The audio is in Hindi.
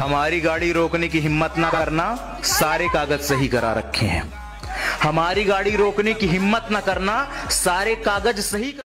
हमारी गाड़ी रोकने की हिम्मत ना करना, सारे कागज़ सही करा रखे हैं। हमारी गाड़ी रोकने की हिम्मत ना करना, सारे कागज़ सही कर